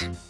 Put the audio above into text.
Yeah.